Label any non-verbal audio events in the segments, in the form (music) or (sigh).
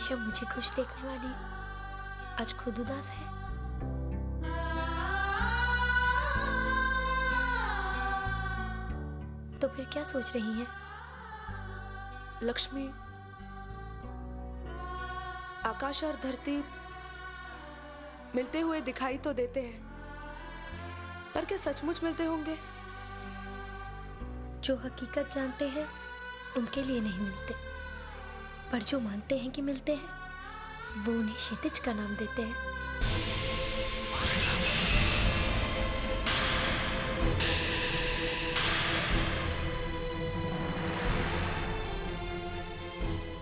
हमेशा मुझे खुश देखने वाली आज खुद उदास है। तो फिर क्या सोच रही हैं? लक्ष्मी आकाश और धरती मिलते हुए दिखाई तो देते हैं पर क्या सचमुच मिलते होंगे? जो हकीकत जानते हैं उनके लिए नहीं मिलते। पर जो मानते हैं कि मिलते हैं, वो उन्हें क्षितिज का नाम देते हैं।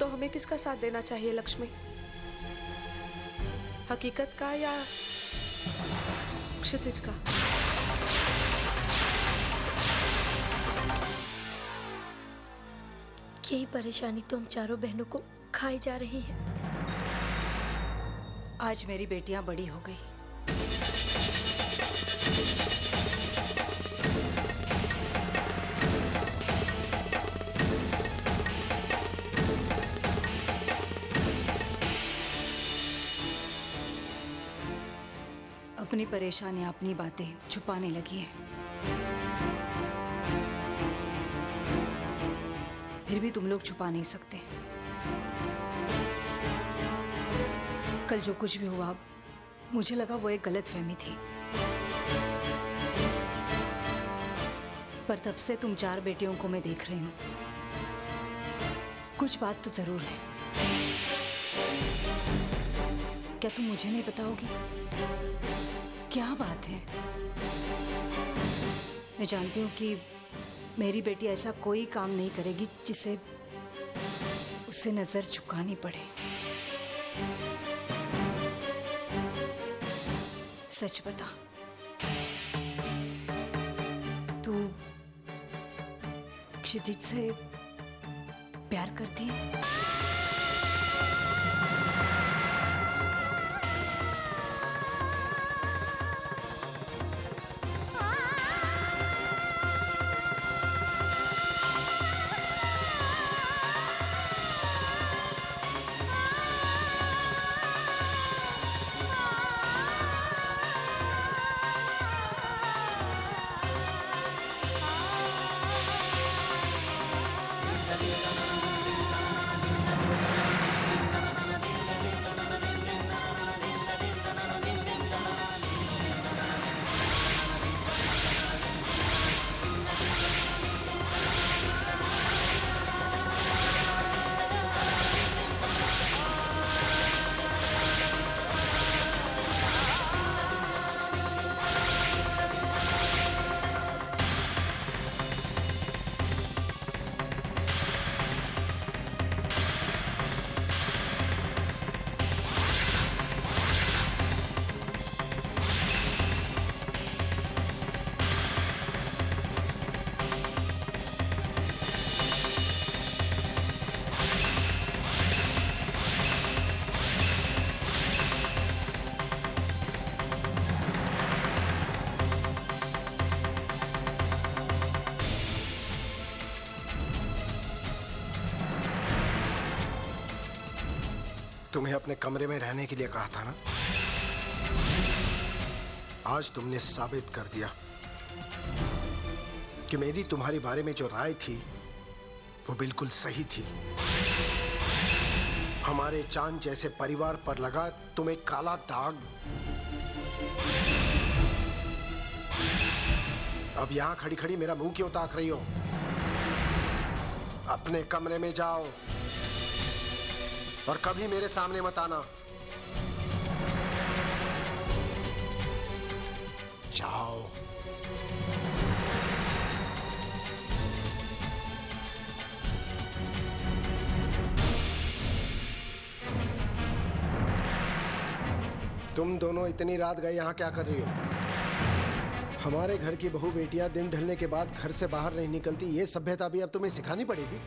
तो हमें किसका साथ देना चाहिए, लक्ष्मी? हकीकत का या क्षितिज का? यही परेशानी तो हम चारों बहनों को खाई जा रही है। आज मेरी बेटियाँ बड़ी हो गई। अपनी परेशानियाँ, अपनी बातें छुपाने लगी है। फिर भी तुम लोग छुपा नहीं सकते। कल जो कुछ भी हुआ, मुझे लगा वो एक गलत फहमी थी। पर तब से तुम चार बेटियों को मैं देख रही हूँ। कुछ बात तो ज़रूर है। क्या तुम मुझे नहीं बताओगी? क्या बात है? मैं जानती हूँ कि मेरी बेटी ऐसा कोई काम नहीं करेगी जिसे उसे नज़र झुकानी पड़े। सच बता। तू क्षितिज से प्यार करती है? तुम्हें अपने कमरे में रहने के लिए कहा था ना? आज तुमने साबित कर दिया कि मेरी तुम्हारे बारे में जो राय थी, वो बिल्कुल सही थी। हमारे चाँद जैसे परिवार पर लगा तुम्हें काला दाग। अब यहाँ खड़ी खड़ी मेरा मुँह क्यों ताक रही हो? अपने कमरे में जाओ। और कभी मेरे सामने मत आना। जाओ। तुम दोनों इतनी रात गए, यहाँ क्या कर रही हो? हमारे घर की बहू बेटियाँ दिन ढलने के बाद घर से बाहर नहीं निकलती, ये सभ्यता भी अब तुम्हें सिखानी पड़ेगी।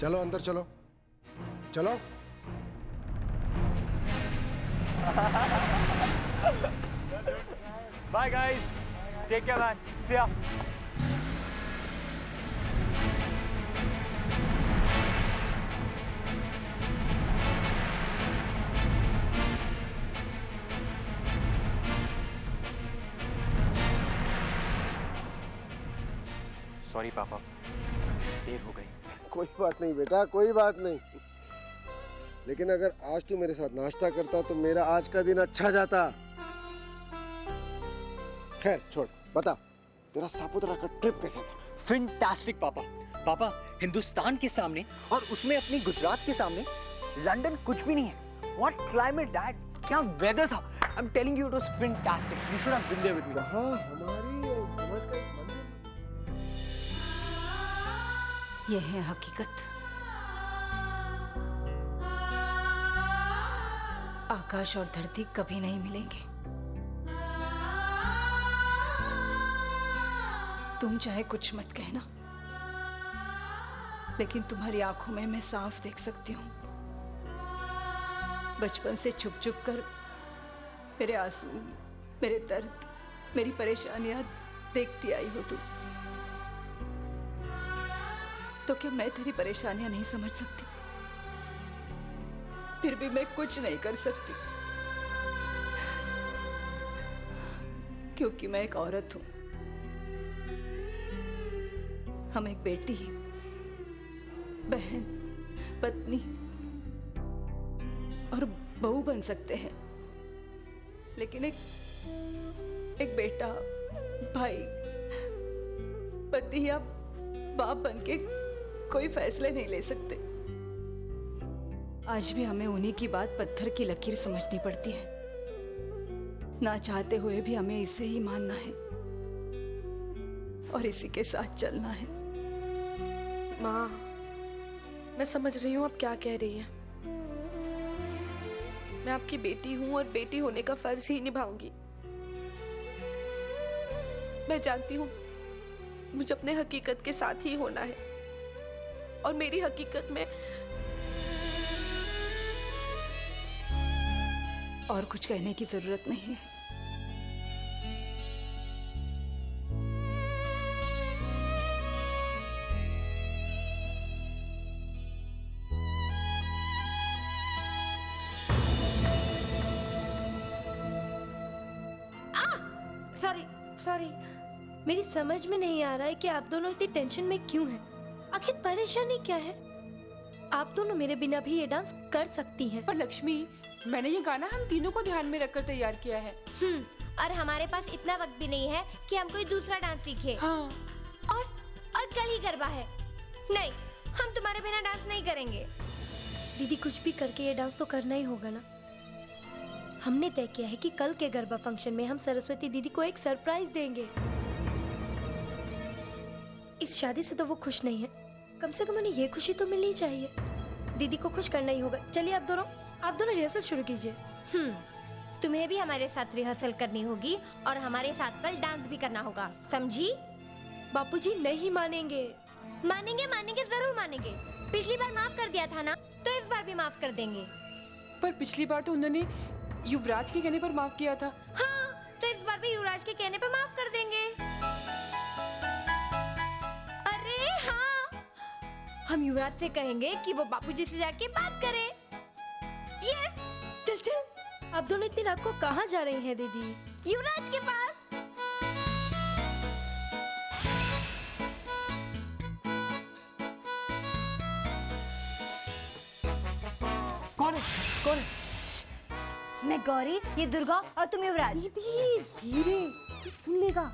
चलो, अंदर चलो। चलो। Bye guys take care bye see ya sorry पापा देर हो गई। कोई बात नहीं बेटा कोई बात नहीं। लेकिन अगर आज तू मेरे साथ नाश्ता करता तो मेरा आज का दिन अच्छा जाता। खैर छोड़ बता। तेरा सापुतारा का ट्रिप कैसा था? फैंटास्टिक पापा। पापा हिंदुस्तान के सामने और उसमें अपनी गुजरात के सामने लंदन कुछ भी नहीं है। व्हाट क्लाइमेट डैड क्या वेदर था? I am telling you it was fantastic you should have been there with me हाँ हमारी समझ का एक मंदिर। यह है हकीकत। आकाश और धरती कभी नहीं मिलेंगे। तुम चाहे कुछ मत कहना। लेकिन तुम्हारी आँखों में मैं साफ़ देख सकती हूँ। बचपन से छुप छुप कर मेरे आँसू, मेरे दर्द, मेरी परेशानियाँ देखती आई हो तुम। तो क्या मैं तेरी परेशानियाँ नहीं समझ सकती? फिर भी मैं कुछ नहीं कर सकती। क्योंकि मैं एक औरत हूँ। हम एक बेटी बहन, पत्नी और बहू बन सकते हैं। लेकिन एक एक बेटा, भाई, पति या बाप बन के कोई फैसले नहीं ले सकते। आज भी हमें उन्हीं की बात पत्थर की लकीर समझनी पड़ती है। ना चाहते हुए भी हमें इसे ही मानना है। और इसी के साथ चलना है। माँ, मैं समझ रही हूँ आप क्या कह रही हैं। मैं आपकी बेटी हूँ और बेटी होने का फ़र्ज़ ही निभाऊँगी। मैं जानती हूँ मुझे अपने हकीकत के साथ ही होना है। और मेरी हकीकत में और कुछ कहने की ज़रूरत नहीं है। सॉरी मेरी समझ में नहीं आ रहा है कि आप दोनों इतनी टेंशन में क्यों हैं? आखिर परेशानी क्या है? आप दोनों मेरे बिना भी ये डांस कर सकती हैं। पर लक्ष्मी मैंने ये गाना हम तीनों को ध्यान में रखकर तैयार किया है। हम्म, और हमारे पास इतना वक्त भी नहीं है कि हम कोई दूसरा डांस सीखे। हाँ। और और कल ही गरबा है। नहीं हम तुम्हारे बिना डांस नहीं करेंगे। दीदी कुछ भी करके ये डांस तो करना ही होगा ना। हमने तय किया है कि कल के गरबा फ़ंक्शन में हम सरस्वती दीदी को एक सरप्राइज़ देंगे। इस शादी से तो वो खुश नहीं है। कम से कम उन्हें ये खुशी तो मिलनी चाहिए। दीदी को खुश करना ही होगा। चलिए आप दोनों आप दोनों रिहर्सल शुरू कीजिए। हम्म तुम्हें भी हमारे साथ रिहर्सल करनी होगी और हमारे साथ कल डांस भी करना होगा। समझी? बापूजी नहीं मानेंगे। मानेंगे मानेंगे ज़रूर मानेंगे। पिछली बार माफ़ कर दिया था ना तो इस बार भी माफ़ कर देंगे। पर पिछली बार तो उन्होंने युवराज के कहने पर माफ़ किया था। हाँ तो इस बार भी युवराज के कहने पे माफ़ कर देंगे। हम युवराज से कहेंगे कि वो बापूजी से जाके बात करे। यस चल चल। आप दोनों इतनी रात को कहाँ जा रही हैं दीदी? युवराज के पास। कौन है? कौन है? मैं गौरी ये दुर्गा और तुम युवराज। धीरे सुन लेगा।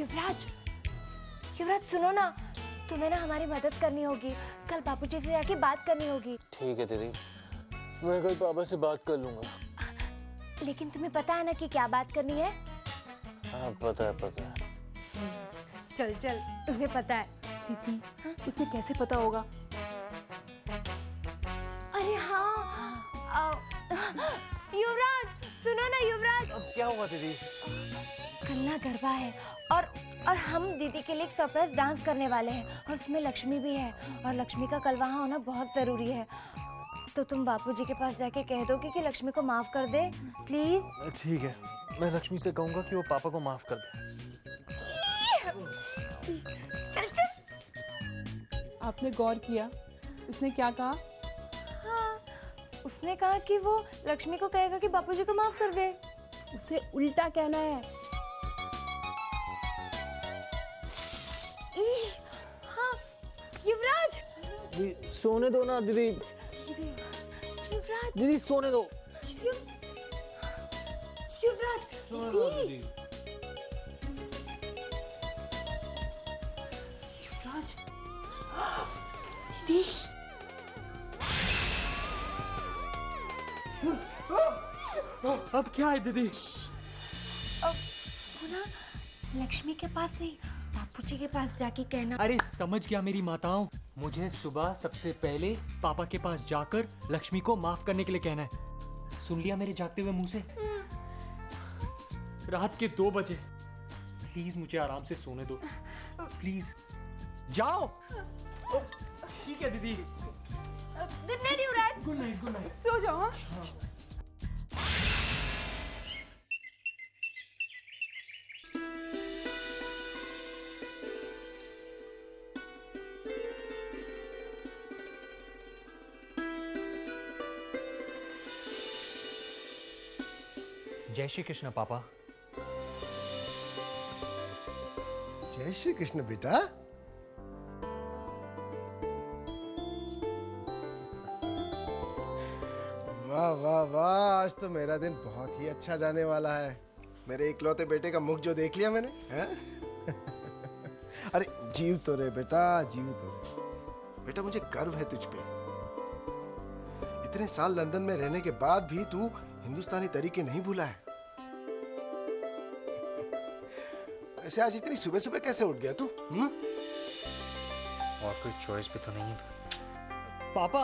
युवराज युवराज सुनो ना तुम्हें ना हमारी मदद करनी होगी। कल बापूजी से जाके बात करनी होगी। ठीक है दीदी। मैं कल पापा से बात कर लूँगा। लेकिन तुम्हें पता है ना कि क्या बात करनी है? हाँ पता है पता है। चल चल उसे पता है। दीदी उसे कैसे पता होगा? अरे हाँ युवराज सुनो ना युवराज। अब क्या हुआ दीदी? कल ना गरबा है और और हम दीदी के लिए एक सरप्राइज़ डांस करने वाले हैं और उसमें लक्ष्मी भी है और लक्ष्मी का कल वहाँ होना बहुत ज़रूरी है। तो तुम बापूजी के पास जाके कह दोगे कि लक्ष्मी को माफ़ कर दे प्लीज़ ठीक है मैं लक्ष्मी से कहूँगा कि वो पापा को माफ़ कर दे। चल चल। आपने गौर किया? उसने क्या कहा? हाँ उसने कहा कि वो लक्ष्मी को कहेगा कि बापूजी को माफ़ कर दे। उसे उल्टा कहना है। दीदी सोने दो ना दीदी। युवराज। दीदी सोने दो। युवराज सोने दो दीदी। युवराज। अब क्या है दीदी? होना लक्ष्मी के पास नहीं बापूजी के पास जाके कहना। अरे समझ गया मेरी माताओं। मुझे सुबह सबसे पहले पापा के पास जाकर लक्ष्मी को माफ़ करने के लिए कहना है। सुन लिया मेरे जागते हुए मुँह से? रात के दो बजे। प्लीज़ मुझे आराम से सोने दो। प्लीज़। जाओ। ठीक है दीदी। Good night Yuvraj good night good night सो जाओ श्री कृष्ण पापा। जय श्री कृष्ण बेटा? वाह वाह वाह, आज तो मेरा दिन बहुत ही अच्छा जाने वाला है। मेरे इकलौते बेटे का मुख जो देख लिया मैंने? (laughs) अरे, जीव तो रे बेटा, जीव तो रे। बेटा, मुझे गर्व है तुझ पे। इतने साल लंदन में रहने के बाद भी तू हिंदुस्तानी तरीके नहीं भूला है। ऐसे आज इतनी सुबह सुबह कैसे उठ गया तू? हम्म? और कोई चॉइस भी तो नहीं है। पापा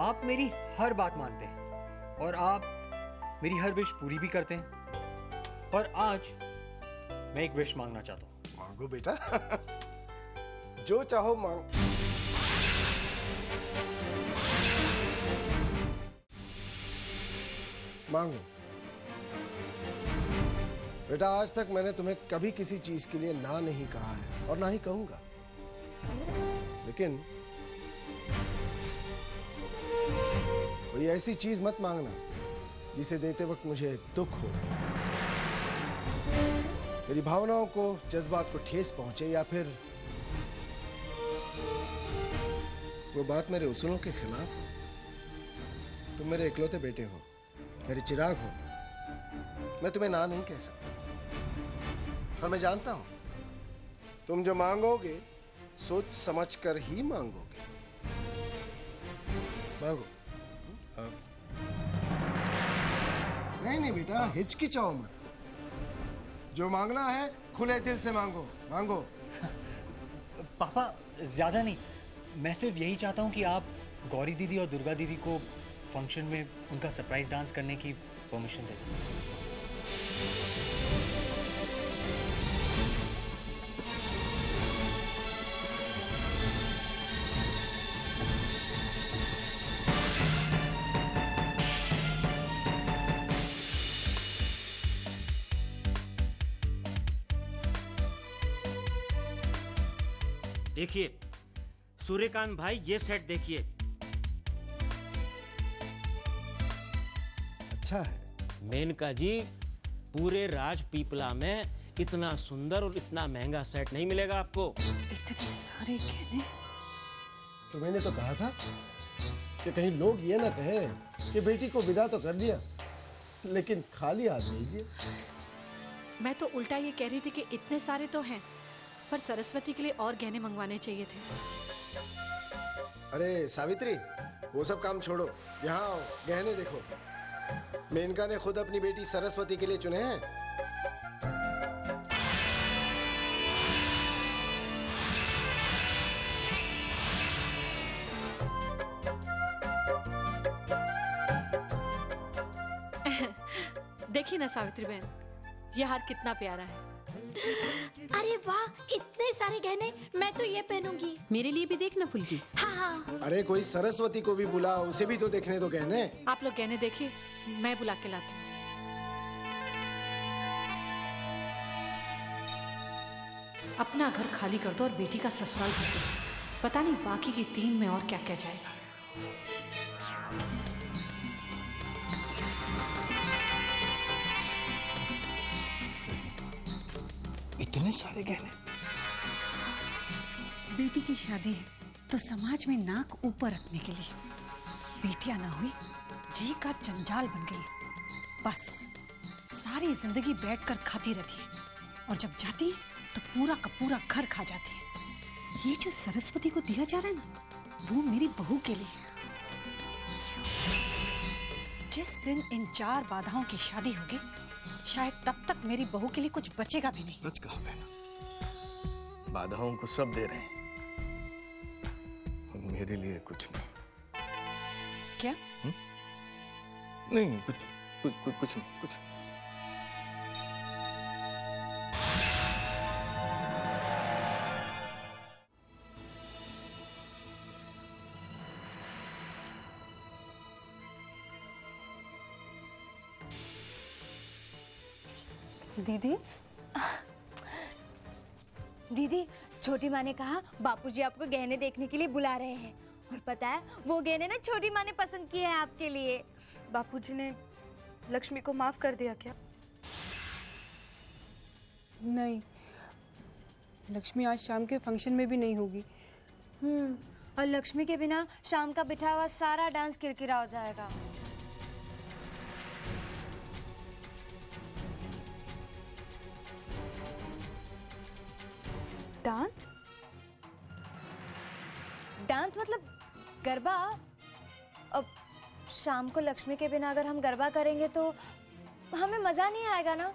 आप मेरी हर बात मानते हैं और आप मेरी हर विश पूरी भी करते हैं। और आज मैं एक विश मांगना चाहता हूँ। मांगो बेटा। जो चाहो मांग। मांगो। बेटा, आज तक मैंने तुम्हें कभी किसी चीज़ के लिए ना नहीं कहा है और ना ही कहूँगा। लेकिन कोई ऐसी चीज़ मत मांगना जिसे देते वक्त मुझे दुख हो। मेरी भावनाओं को, जज्बात को ठेस पहुँचे या फिर वो बात मेरे उसूलों के खिलाफ हो। तुम मेरे इकलौते बेटे हो, मेरे चिराग हो। मैं तुम्हें ना नहीं कह सकता। और मैं जानता हूँ। तुम जो मांगोगे सोच समझ कर ही मांगोगे। मांगो हाँ। नहीं नहीं बेटा हिचकिचाओ मत। जो मांगना है खुले दिल से मांगो। मांगो। (laughs) पापा ज़्यादा नहीं। मैं सिर्फ़ यही चाहता हूँ कि आप गौरी दीदी और दुर्गा दीदी को फ़ंक्शन में उनका सरप्राइज़ डांस करने की परमिशन दे दें। देखिए सूर्यकांत भाई ये सेट देखिए। अच्छा है। मेनका जी पूरे राज पीपला में इतना सुंदर और इतना महँगा सेट नहीं मिलेगा आपको। इतने सारे गहने तो मैंने तो कहा था कि कहीं लोग ये ना कहें कि बेटी को विदा तो कर दिया लेकिन खाली हाथ भेजिए। मैं तो उल्टा ये कह रही थी कि इतने सारे तो हैं। पर सरस्वती के लिए और गहने मंगवाने चाहिए थे। अरे सावित्री वो सब काम छोड़ो। यहाँ आओ गहने देखो। मेनका ने खुद अपनी बेटी सरस्वती के लिए चुने हैं। (laughs) देखिए ना सावित्री बहन ये हार कितना प्यारा है। (laughs) अरे वाह इतने सारे गहने मैं तो ये पहनूँगी। मेरे लिए भी देखना फुल्की। हाँ हाँ। अरे कोई सरस्वती को भी बुला उसे भी तो देखने दो गहने। आप लोग गहने देखिए मैं बुला के लाती हूँ। अपना घर खाली कर दो और बेटी का ससुराल कर दो। पता नहीं बाकी की तीन में और क्या क्या जाएगा। इतने सारे गहने। बेटी की शादी है तो समाज में नाक ऊपर रखने के लिए। बेटियाँ ना हुई, जी का जंजाल बन गई। बस, सारी ज़िंदगी बैठकर खाती रहती है। और जब जाती तो पूरा का पूरा घर खा जाती है। ये जो सरस्वती को दिया जा रहा है ना, वो मेरी बहू के लिए जिस दिन इन चार बाधाओं की शादी होगी शायद तब तक मेरी बहू के लिए कुछ बचेगा भी नहीं। सच कहा बहना बाधाओं को सब दे रहे हैं। और मेरे लिए कुछ नहीं। क्या? नहीं कुछ कुछ कुछ, कुछ नहीं कुछ दीदी। दीदी छोटी माँ ने कहा बापूजी आपको गहने देखने के लिए बुला रहे हैं। और पता है वो गहने ना छोटी माँ ने पसंद किए हैं आपके लिए। बापूजी ने लक्ष्मी को माफ़ कर दिया क्या? नहीं लक्ष्मी आज शाम के फ़ंक्शन में भी नहीं होगी। हम्म और लक्ष्मी के बिना शाम का बिठा हुआ सारा डांस किरकिरा हो जाएगा। डांस? डांस मतलब गरबा? अब शाम को लक्ष्मी के बिना अगर हम गरबा करेंगे तो हमें मज़ा नहीं आएगा ना?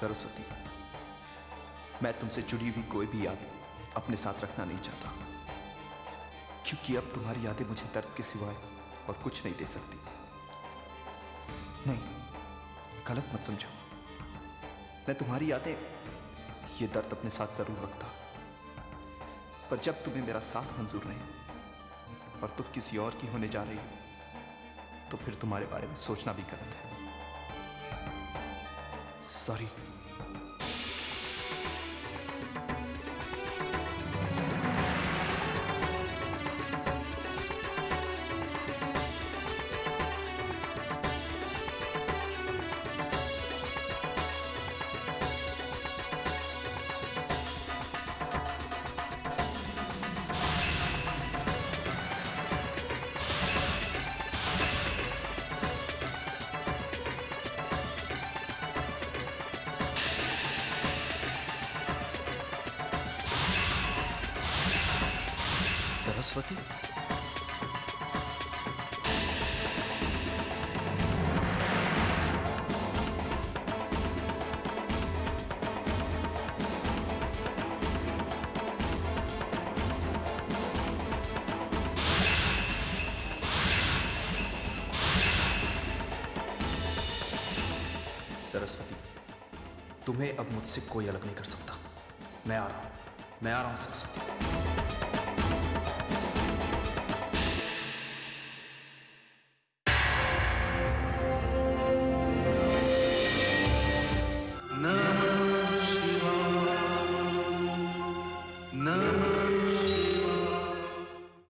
सरस्वती। मैं तुमसे जुड़ी हुई कोई भी याद अपने साथ रखना नहीं चाहता। क्योंकि अब तुम्हारी यादें मुझे दर्द के सिवाय और कुछ नहीं दे सकती। नहीं, गलत मत समझो। मैं तुम्हारी यादें, ये दर्द अपने साथ ज़रूर रखता। पर जब तुम्हें मेरा साथ मंजूर नहीं और तुम किसी और की होने जा रही हो तो फिर तुम्हारे बारे में सोचना भी गलत है। सॉरी सरस्वती सरस्वती, तुम्हें अब मुझसे कोई अलग नहीं कर सकता। मैं आ रहा हूँ। मैं आ रहा हूँ सरस्वती।